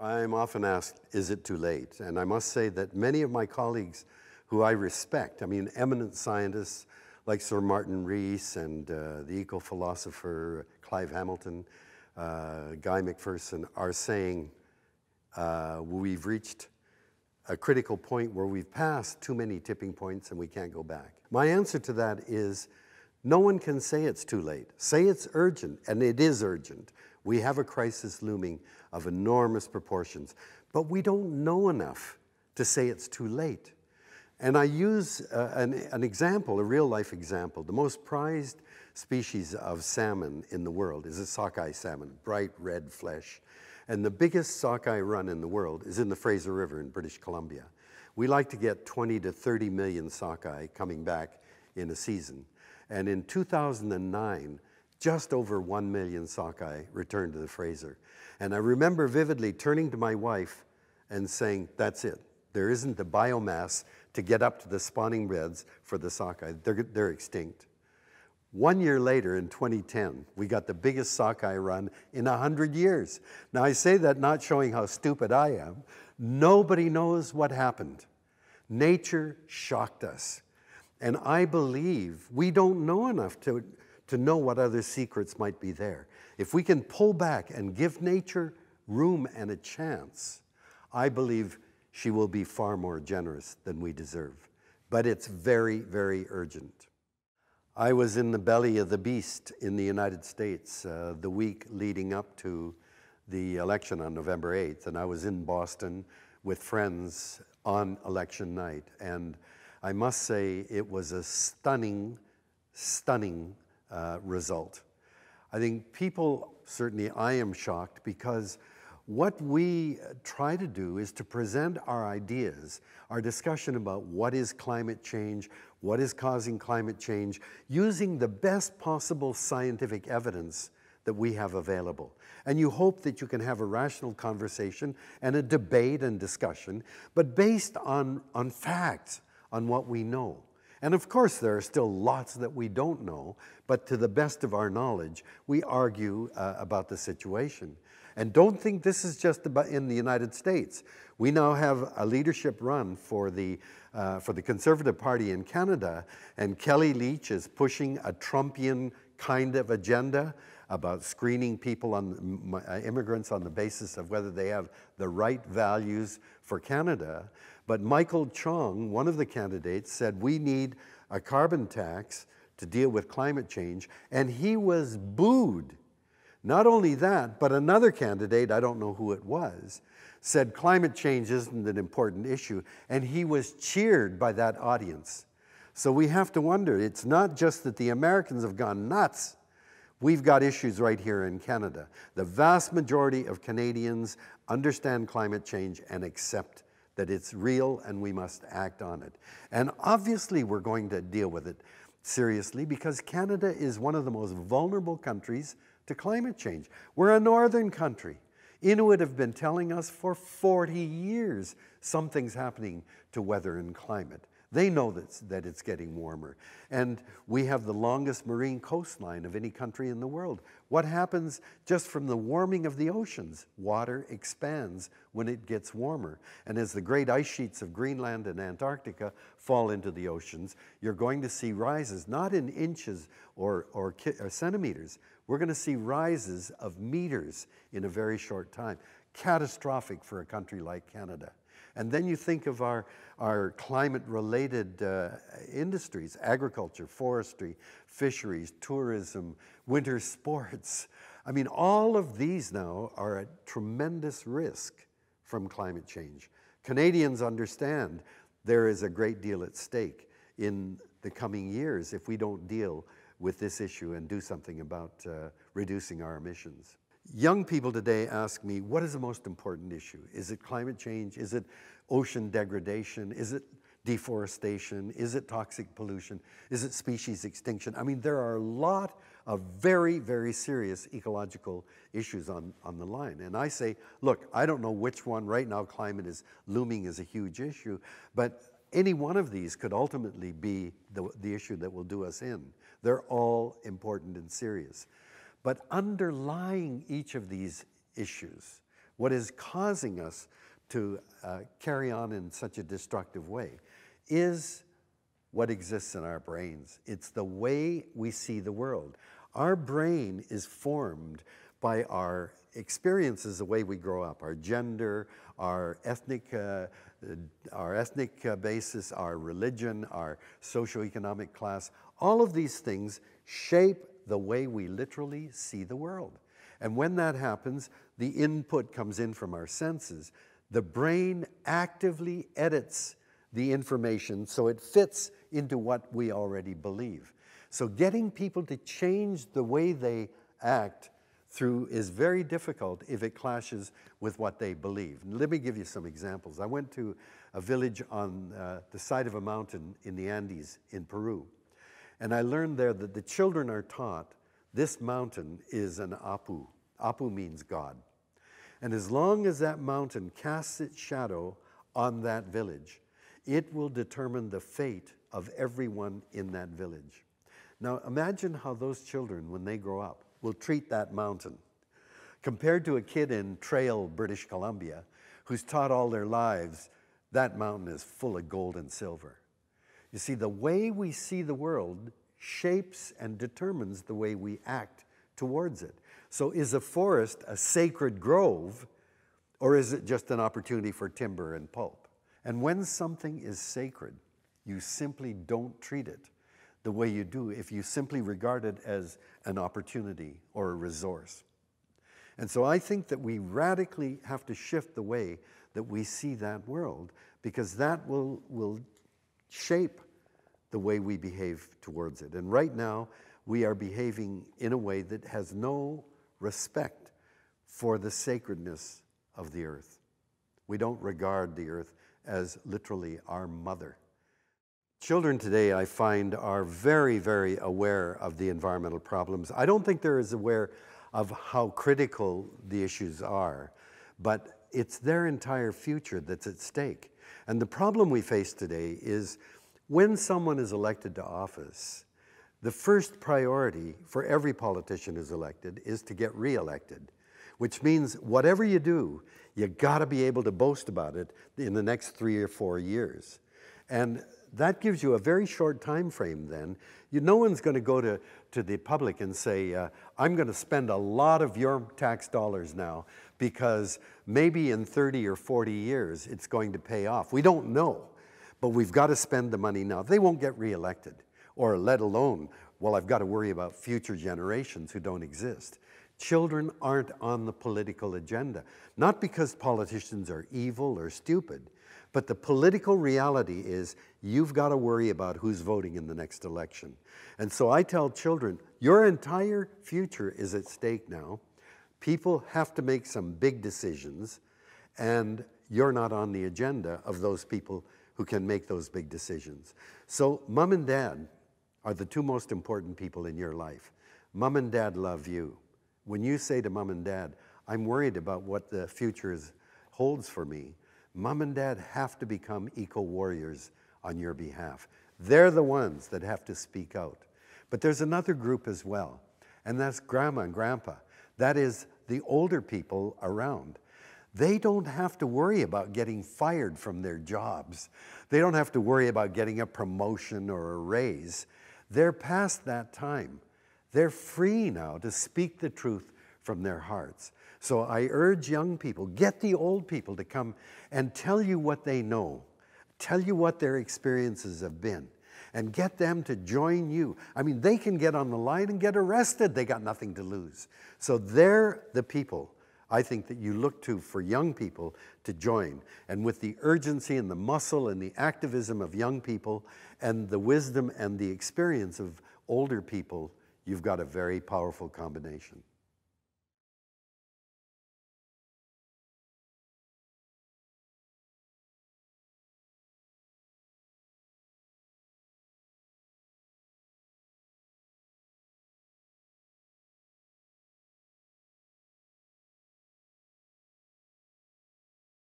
I'm often asked, is it too late? And I must say that many of my colleagues who I respect, I mean, eminent scientists like Sir Martin Rees and uh, the eco philosopher Clive Hamilton, uh, Guy McPherson, are saying uh, we've reached a critical point where we've passed too many tipping points and we can't go back. My answer to that is no one can say it's too late. Say it's urgent, and it is urgent. We have a crisis looming of enormous proportions, but we don't know enough to say it's too late. And I use uh, an, an example, a real life example. The most prized species of salmon in the world is a sockeye salmon, bright red flesh. And the biggest sockeye run in the world is in the Fraser River in British Columbia. We like to get 20 to 30 million sockeye coming back in a season. And in 2009, just over 1 million sockeye returned to the Fraser. And I remember vividly turning to my wife and saying, That's it. There isn't the biomass to get up to the spawning beds for the sockeye. They're, they're extinct. One year later, in 2010, we got the biggest sockeye run in 100 years. Now, I say that not showing how stupid I am. Nobody knows what happened. Nature shocked us. And I believe we don't know enough to, to know what other secrets might be there. If we can pull back and give nature room and a chance, I believe she will be far more generous than we deserve. But it's very, very urgent. I was in the belly of the beast in the United States uh, the week leading up to the election on November 8th, and I was in Boston with friends on election night. And I must say it was a stunning, stunning uh, result. I think people, certainly I am shocked because what we try to do is to present our ideas, our discussion about what is climate change, what is causing climate change, using the best possible scientific evidence that we have available. And you hope that you can have a rational conversation and a debate and discussion, but based on, on facts, on what we know. And of course, there are still lots that we don't know, but to the best of our knowledge, we argue uh, about the situation. And don't think this is just about in the United States. We now have a leadership run for the, uh, for the Conservative Party in Canada, and Kellie Leitch is pushing a Trumpian kind of agenda about screening people on uh, immigrants on the basis of whether they have the right values for Canada. But Michael Chong, one of the candidates, said we need a carbon tax to deal with climate change, and he was booed. Not only that, but another candidate, I don't know who it was, said climate change isn't an important issue, and he was cheered by that audience. So we have to wonder it's not just that the Americans have gone nuts, we've got issues right here in Canada. The vast majority of Canadians understand climate change and accept that it's real and we must act on it. And obviously, we're going to deal with it seriously because Canada is one of the most vulnerable countries to climate change. We're a northern country. Inuit have been telling us for 40 years something's happening to weather and climate. They know that, that it's getting warmer. And we have the longest marine coastline of any country in the world. What happens just from the warming of the oceans? Water expands when it gets warmer. And as the great ice sheets of Greenland and Antarctica fall into the oceans, you're going to see rises, not in inches or, or, or centimeters. We're going to see rises of meters in a very short time. Catastrophic for a country like Canada. And then you think of our, our climate related uh, industries agriculture, forestry, fisheries, tourism, winter sports. I mean, all of these now are at tremendous risk from climate change. Canadians understand there is a great deal at stake in the coming years if we don't deal with this issue and do something about uh, reducing our emissions. Young people today ask me, what is the most important issue? Is it climate change? Is it ocean degradation? Is it deforestation? Is it toxic pollution? Is it species extinction? I mean, there are a lot of very, very serious ecological issues on, on the line. And I say, look, I don't know which one. Right now, climate is looming as a huge issue, but any one of these could ultimately be the, the issue that will do us in. They're all important and serious. But underlying each of these issues, what is causing us to uh, carry on in such a destructive way is what exists in our brains. It's the way we see the world. Our brain is formed by our experiences the way we grow up, our gender, our ethnic, uh, our ethnic uh, basis, our religion, our socioeconomic class. All of these things shape the way we literally see the world. And when that happens, the input comes in from our senses. The brain actively edits the information so it fits into what we already believe. So getting people to change the way they act through is very difficult if it clashes with what they believe. let me give you some examples. I went to a village on uh, the side of a mountain in the Andes in Peru, and I learned there that the children are taught this mountain is an Apu. Apu means God. And as long as that mountain casts its shadow on that village, it will determine the fate of everyone in that village. Now imagine how those children, when they grow up, will treat that mountain. Compared to a kid in Trail, British Columbia, who's taught all their lives that mountain is full of gold and silver. You see, the way we see the world shapes and determines the way we act towards it. So, is a forest a sacred grove, or is it just an opportunity for timber and pulp? And when something is sacred, you simply don't treat it the way you do if you simply regard it as an opportunity or a resource. And so I think that we radically have to shift the way that we see that world because that will, will shape the way we behave towards it. And right now, we are behaving in a way that has no respect for the sacredness of the earth. We don't regard the earth as literally our mother. Children today, I find, are very, very aware of the environmental problems. I don't think they're as aware of how critical the issues are, but it's their entire future that's at stake. And the problem we face today is when someone is elected to office, the first priority for every politician who's elected is to get reelected, which means whatever you do, you got to be able to boast about it in the next three or four years. And that gives you a very short time frame then. You, no one's going to go to, to the public and say, uh, I'm going to spend a lot of your tax dollars now because maybe in 30 or 40 years it's going to pay off. We don't know, but we've got to spend the money now. They won't get reelected, or let alone, well, I've got to worry about future generations who don't exist. Children aren't on the political agenda, not because politicians are evil or stupid but the political reality is you've got to worry about who's voting in the next election. And so I tell children, your entire future is at stake now. People have to make some big decisions, and you're not on the agenda of those people who can make those big decisions. So, mom and dad are the two most important people in your life. Mom and dad love you. When you say to mom and dad, I'm worried about what the future is, holds for me, Mom and dad have to become eco warriors on your behalf. They're the ones that have to speak out. But there's another group as well, and that's grandma and grandpa. That is the older people around. They don't have to worry about getting fired from their jobs. They don't have to worry about getting a promotion or a raise. They're past that time. They're free now to speak the truth from their hearts. So I urge young people, get the old people to come and tell you what they know, tell you what their experiences have been, and get them to join you. I mean, they can get on the line and get arrested. They got nothing to lose. So they're the people I think that you look to for young people to join. And with the urgency and the muscle and the activism of young people and the wisdom and the experience of older people, you've got a very powerful combination.